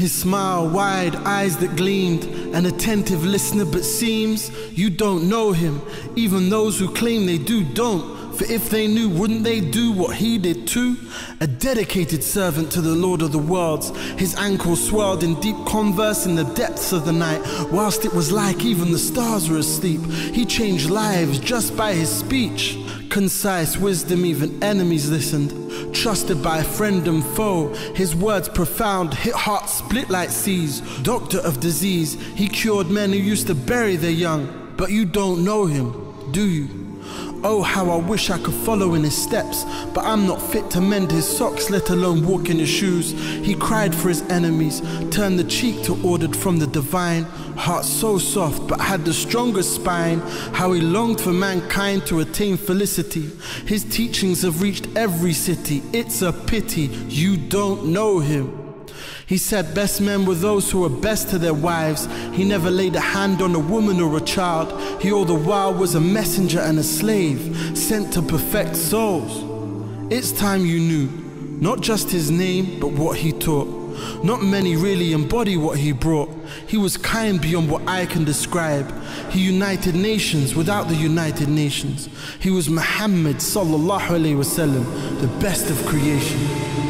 His smile, wide eyes that gleamed, an attentive listener, but seems you don't know him. Even those who claim they do don't. For if they knew, wouldn't they do what he did too? A dedicated servant to the Lord of the worlds. His ankles swirled in deep converse in the depths of the night, whilst it was like even the stars were asleep. He changed lives just by his speech. Concise wisdom, even enemies listened. Trusted by friend and foe, his words profound, hit hearts split like seas. Doctor of disease, he cured men who used to bury their young. But you don't know him, do you? Oh, how I wish I could follow in his steps, but I'm not fit to mend his socks, let alone walk in his shoes. He cried for his enemies, turned the cheek to ordered from the divine. Heart so soft, but had the strongest spine. How he longed for mankind to attain felicity. His teachings have reached every city. It's a pity you don't know him. He said best men were those who were best to their wives. He never laid a hand on a woman or a child. He all the while was a messenger and a slave, sent to perfect souls. It's time you knew, not just his name, but what he taught. Not many really embody what he brought. He was kind beyond what I can describe. He united nations without the United Nations. He was Muhammad sallallahu alaihi wasallam, the best of creation.